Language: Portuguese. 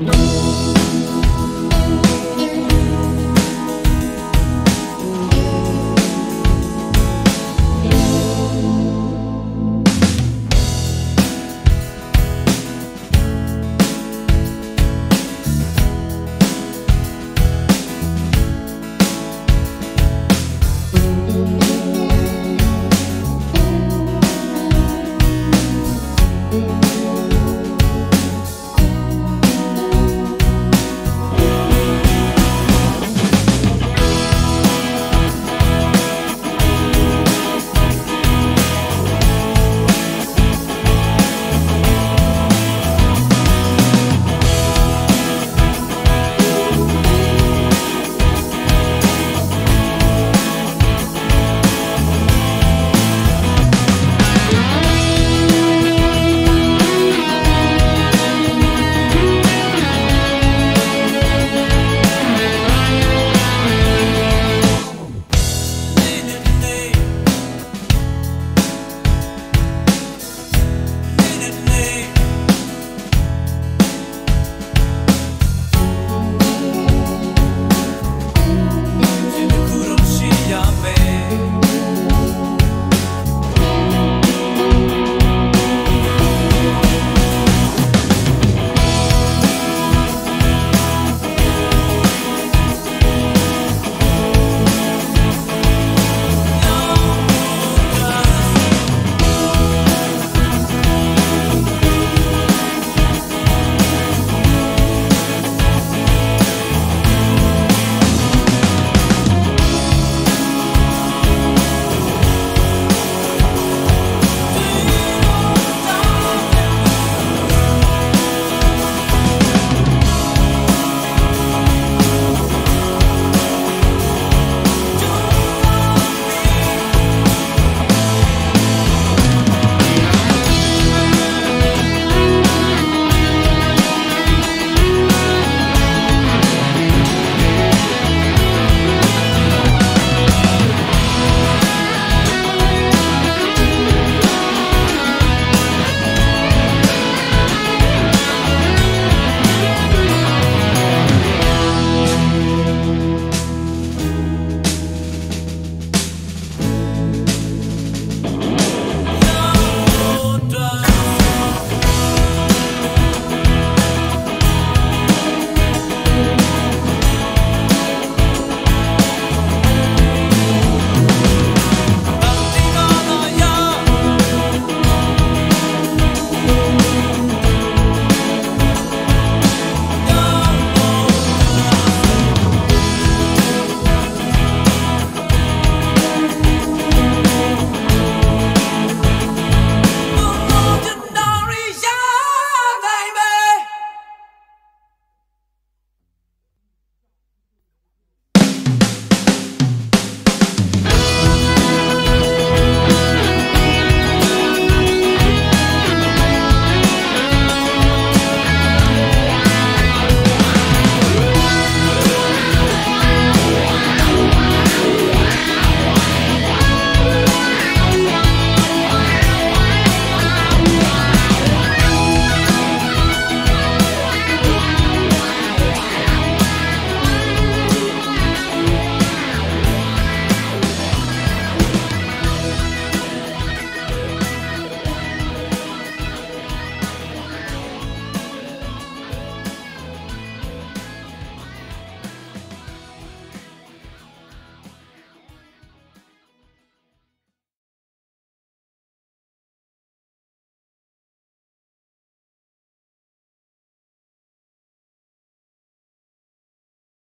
Música